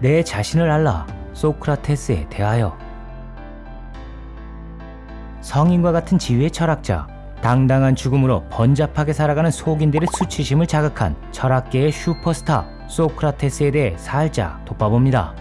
내 자신을 알라 소크라테스에 대하여 성인과 같은 지위의 철학자 당당한 죽음으로 번잡하게 살아가는 속인들의 수치심을 자극한 철학계의 슈퍼스타 소크라테스에 대해 살짝 돋봐봅니다.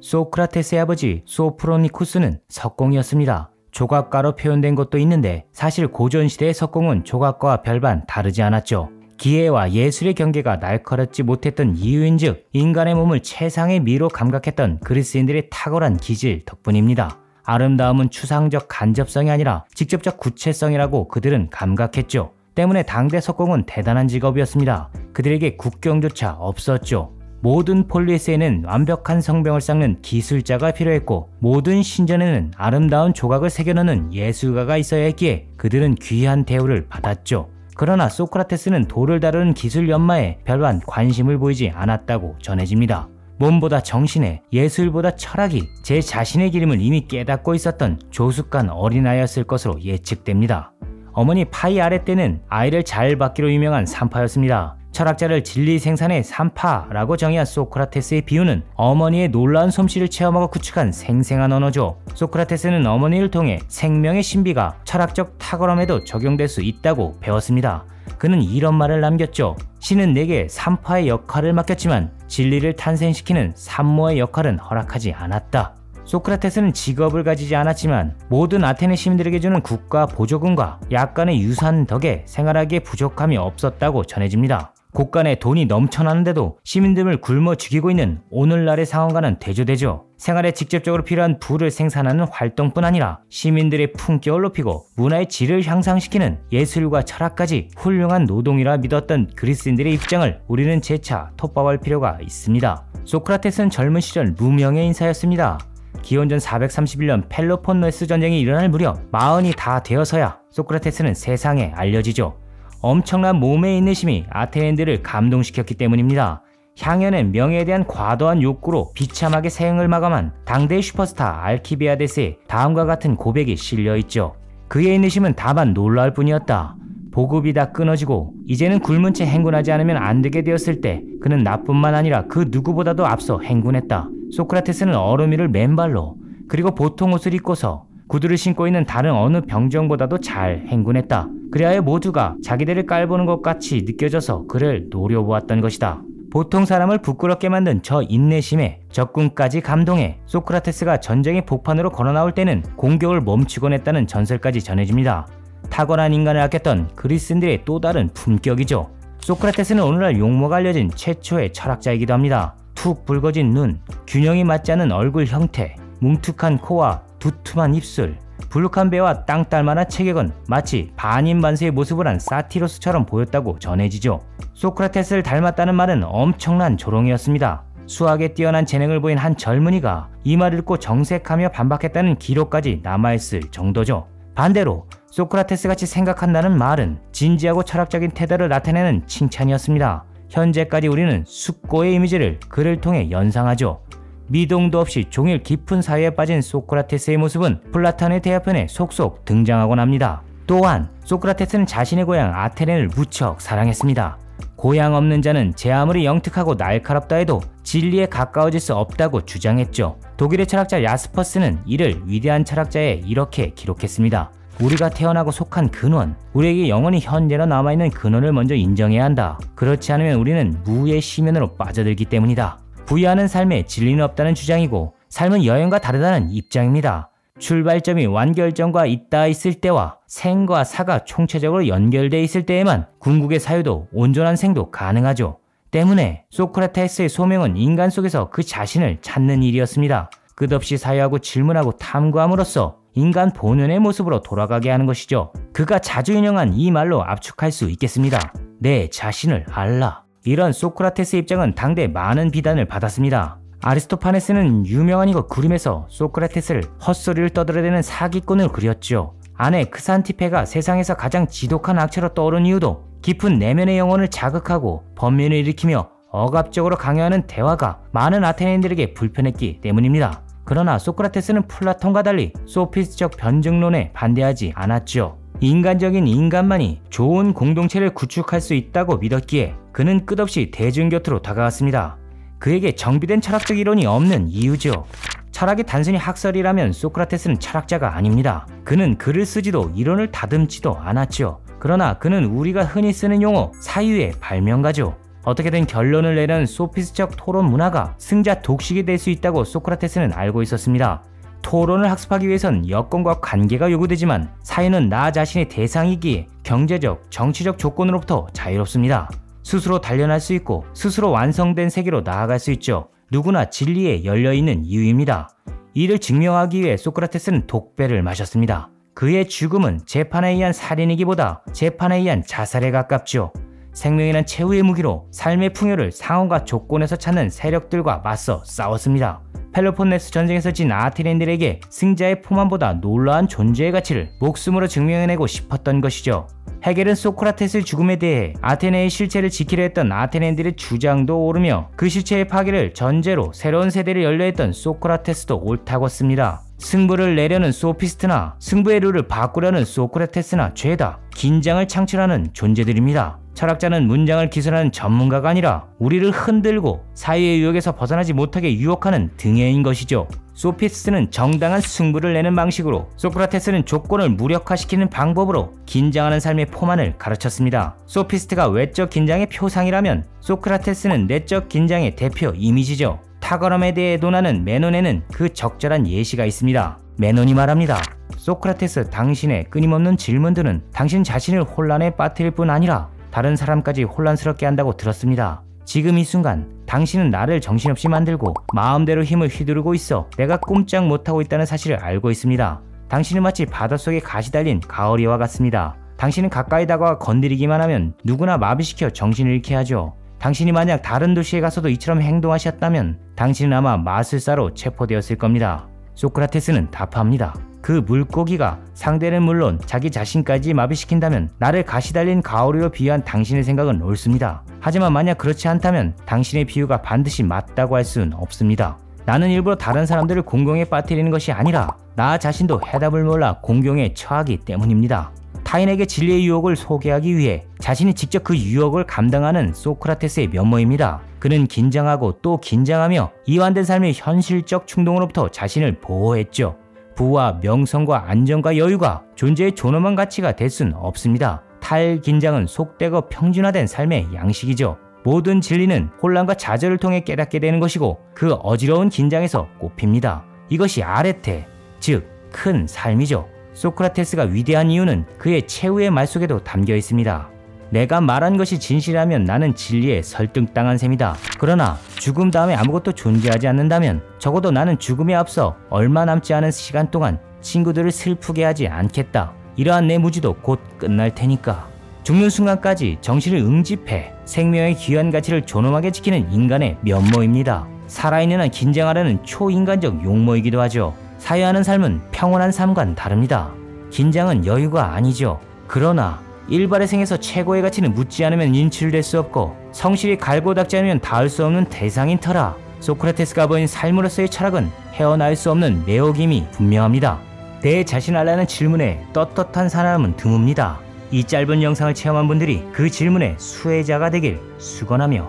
소크라테스의 아버지 소프로니쿠스는 석공이었습니다. 조각가로 표현된 것도 있는데 사실 고전시대의 석공은 조각과와 별반 다르지 않았죠. 기회와 예술의 경계가 날카롭지 못했던 이유인즉 인간의 몸을 최상의 미로 감각했던 그리스인들의 탁월한 기질 덕분입니다. 아름다움은 추상적 간접성이 아니라 직접적 구체성이라고 그들은 감각했죠. 때문에 당대 석공은 대단한 직업이었습니다. 그들에게 국경조차 없었죠. 모든 폴리스에는 완벽한 성병을 쌓는 기술자가 필요했고 모든 신전에는 아름다운 조각을 새겨넣는 예술가가 있어야 했기에 그들은 귀한 대우를 받았죠. 그러나 소크라테스는 돌을 다루는 기술 연마에 별반 관심을 보이지 않았다고 전해집니다. 몸보다 정신에 예술보다 철학이 제 자신의 기름을 이미 깨닫고 있었던 조숙한 어린아이였을 것으로 예측됩니다. 어머니 파이 아래 때는 아이를 잘 받기로 유명한 산파였습니다. 철학자를 진리 생산의 산파라고 정의한 소크라테스의 비유는 어머니의 놀라운 솜씨를 체험하고 구축한 생생한 언어죠. 소크라테스는 어머니를 통해 생명의 신비가 철학적 탁월함에도 적용될 수 있다고 배웠습니다. 그는 이런 말을 남겼죠. 신은 내게 산파의 역할을 맡겼지만 진리를 탄생시키는 산모의 역할은 허락하지 않았다. 소크라테스는 직업을 가지지 않았지만 모든 아테네 시민들에게 주는 국가 보조금과 약간의 유산 덕에 생활하기에 부족함이 없었다고 전해집니다. 곳간에 돈이 넘쳐나는데도 시민들을 굶어 죽이고 있는 오늘날의 상황과는 대조되죠. 생활에 직접적으로 필요한 부를 생산하는 활동뿐 아니라 시민들의 품격을 높이고 문화의 질을 향상시키는 예술과 철학까지 훌륭한 노동이라 믿었던 그리스인들의 입장을 우리는 재차 톱밥할 필요가 있습니다. 소크라테스는 젊은 시절 무명의 인사였습니다. 기원전 431년 펠로폰네스 전쟁이 일어날 무렵 마흔이 다 되어서야 소크라테스는 세상에 알려지죠. 엄청난 몸의 인내심이 아테네인들을 감동시켰기 때문입니다. 향연에는 명예에 대한 과도한 욕구로 비참하게 생을 마감한 당대의 슈퍼스타 알키비아데스의 다음과 같은 고백이 실려있죠. 그의 인내심은 다만 놀라울 뿐이었다. 보급이 다 끊어지고 이제는 굶은 채 행군하지 않으면 안 되게 되었을 때 그는 나뿐만 아니라 그 누구보다도 앞서 행군했다. 소크라테스는 얼음 위를 맨발로 그리고 보통 옷을 입고서 구두를 신고 있는 다른 어느 병정보다도 잘 행군했다. 그리하여 모두가 자기들을 깔보는 것 같이 느껴져서 그를 노려보았던 것이다. 보통 사람을 부끄럽게 만든 저 인내심에 적군까지 감동해 소크라테스가 전쟁의 폭판으로 걸어나올 때는 공격을 멈추곤 했다는 전설까지 전해집니다. 탁월한 인간을 아꼈던 그리스인들의 또 다른 품격이죠. 소크라테스는 오늘날 용모가 알려진 최초의 철학자이기도 합니다. 툭 붉어진 눈, 균형이 맞지 않은 얼굴 형태, 뭉툭한 코와 두툼한 입술, 불룩한 배와 땅딸만한 체격은 마치 반인반세의 모습을 한 사티로스처럼 보였다고 전해지죠. 소크라테스를 닮았다는 말은 엄청난 조롱이었습니다. 수학에 뛰어난 재능을 보인 한 젊은이가 이 말을 읽고 정색하며 반박했다는 기록까지 남아있을 정도죠. 반대로 소크라테스 같이 생각한다는 말은 진지하고 철학적인 태도를 나타내는 칭찬이었습니다. 현재까지 우리는 숙고의 이미지를 그를 통해 연상하죠. 미동도 없이 종일 깊은 사회에 빠진 소크라테스의 모습은 플라톤의 대화편에 속속 등장하곤 합니다. 또한 소크라테스는 자신의 고향 아테네를 무척 사랑했습니다. 고향 없는 자는 제 아무리 영특하고 날카롭다 해도 진리에 가까워질 수 없다고 주장했죠. 독일의 철학자 야스퍼스는 이를 위대한 철학자에 이렇게 기록했습니다. 우리가 태어나고 속한 근원, 우리에게 영원히 현재로 남아있는 근원을 먼저 인정해야 한다. 그렇지 않으면 우리는 무의 시면으로 빠져들기 때문이다. 부여하는 삶에 진리는 없다는 주장이고 삶은 여행과 다르다는 입장입니다. 출발점이 완결점과 있다 있을 때와 생과 사가 총체적으로 연결되어 있을 때에만 궁극의 사유도 온전한 생도 가능하죠. 때문에 소크라테스의 소명은 인간 속에서 그 자신을 찾는 일이었습니다. 끝없이 사유하고 질문하고 탐구함으로써 인간 본연의 모습으로 돌아가게 하는 것이죠. 그가 자주 인용한 이 말로 압축할 수 있겠습니다. 네 자신을 알라. 이런 소크라테스 입장은 당대 많은 비난을 받았습니다. 아리스토파네스는 유명한 희극 구름에서 소크라테스를 헛소리를 떠들어대는 사기꾼으로 그렸죠. 아내 크산티페가 세상에서 가장 지독한 악처로 떠오른 이유도 깊은 내면의 영혼을 자극하고 번민을 일으키며 억압적으로 강요하는 대화가 많은 아테네인들에게 불편했기 때문입니다. 그러나 소크라테스는 플라톤과 달리 소피스트적 변증론에 반대하지 않았죠. 인간적인 인간만이 좋은 공동체를 구축할 수 있다고 믿었기에 그는 끝없이 대중 곁으로 다가왔습니다. 그에게 정비된 철학적 이론이 없는 이유죠. 철학이 단순히 학설이라면 소크라테스는 철학자가 아닙니다. 그는 글을 쓰지도 이론을 다듬지도 않았죠. 그러나 그는 우리가 흔히 쓰는 용어 사유의 발명가죠. 어떻게든 결론을 내는 소피스적 토론 문화가 승자 독식이 될 수 있다고 소크라테스는 알고 있었습니다. 토론을 학습하기 위해선 여건과 관계가 요구되지만 사유는 나 자신의 대상이기에 경제적, 정치적 조건으로부터 자유롭습니다. 스스로 단련할 수 있고 스스로 완성된 세계로 나아갈 수 있죠. 누구나 진리에 열려있는 이유입니다. 이를 증명하기 위해 소크라테스는 독배를 마셨습니다. 그의 죽음은 재판에 의한 살인이기보다 재판에 의한 자살에 가깝죠. 생명이란 최후의 무기로 삶의 풍요를 상황과 조건에서 찾는 세력들과 맞서 싸웠습니다. 펠로폰네스 전쟁에서 진 아테네인들에게 승자의 포만보다 놀라운 존재의 가치를 목숨으로 증명해내고 싶었던 것이죠. 헤겔은 소크라테스의 죽음에 대해 아테네의 실체를 지키려 했던 아테네인들의 주장도 옳으며 그 실체의 파괴를 전제로 새로운 세대를 열려 했던 소크라테스도 옳다고 씁니다. 승부를 내려는 소피스트나 승부의 룰을 바꾸려는 소크라테스나 죄다 긴장을 창출하는 존재들입니다. 철학자는 문장을 기술하는 전문가가 아니라 우리를 흔들고 사회의 유혹에서 벗어나지 못하게 유혹하는 등에인 것이죠. 소피스트는 정당한 승부를 내는 방식으로 소크라테스는 조건을 무력화시키는 방법으로 긴장하는 삶의 포만을 가르쳤습니다. 소피스트가 외적 긴장의 표상이라면 소크라테스는 내적 긴장의 대표 이미지죠. 탁월함에 대해 논하는 메논에는 그 적절한 예시가 있습니다. 메논이 말합니다. 소크라테스 당신의 끊임없는 질문들은 당신 자신을 혼란에 빠뜨릴 뿐 아니라 다른 사람까지 혼란스럽게 한다고 들었습니다. 지금 이 순간 당신은 나를 정신없이 만들고 마음대로 힘을 휘두르고 있어 내가 꼼짝 못하고 있다는 사실을 알고 있습니다. 당신은 마치 바닷속에 가시 달린 가오리와 같습니다. 당신은 가까이 다가와 건드리기만 하면 누구나 마비시켜 정신을 잃게 하죠. 당신이 만약 다른 도시에 가서도 이처럼 행동하셨다면 당신은 아마 마술사로 체포되었을 겁니다. 소크라테스는 답합니다. 그 물고기가 상대는 물론 자기 자신까지 마비시킨다면 나를 가시 달린 가오리로 비유한 당신의 생각은 옳습니다. 하지만 만약 그렇지 않다면 당신의 비유가 반드시 맞다고 할 수는 없습니다. 나는 일부러 다른 사람들을 공경에 빠뜨리는 것이 아니라 나 자신도 해답을 몰라 공경에 처하기 때문입니다. 타인에게 진리의 유혹을 소개하기 위해 자신이 직접 그 유혹을 감당하는 소크라테스의 면모입니다. 그는 긴장하고 또 긴장하며 이완된 삶의 현실적 충동으로부터 자신을 보호했죠. 부와 명성과 안정과 여유가 존재의 존엄한 가치가 될 수는 없습니다. 탈 긴장은 속되고 평준화된 삶의 양식이죠. 모든 진리는 혼란과 좌절을 통해 깨닫게 되는 것이고 그 어지러운 긴장에서 꼽힙니다. 이것이 아레테, 즉 큰 삶이죠. 소크라테스가 위대한 이유는 그의 최후의 말 속에도 담겨 있습니다. 내가 말한 것이 진실이라면 나는 진리에 설득당한 셈이다. 그러나 죽음 다음에 아무것도 존재하지 않는다면 적어도 나는 죽음에 앞서 얼마 남지 않은 시간 동안 친구들을 슬프게 하지 않겠다. 이러한 내 무지도 곧 끝날 테니까. 죽는 순간까지 정신을 응집해 생명의 귀한 가치를 존엄하게 지키는 인간의 면모입니다. 살아있는 한 긴장하려는 초인간적 용모이기도 하죠. 사회하는 삶은 평온한 삶과는 다릅니다. 긴장은 여유가 아니죠. 그러나 일발의 생에서 최고의 가치는 묻지 않으면 인출될 수 없고 성실히 갈고 닦지 않으면 닿을 수 없는 대상인 터라 소크라테스가 보인 삶으로서의 철학은 헤어나올 수 없는 매혹임이 분명합니다. 내 자신 알라는 질문에 떳떳한 사람은 드뭅니다. 이 짧은 영상을 체험한 분들이 그 질문의 수혜자가 되길 수건하며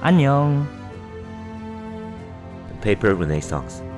안녕. Paper Renaissance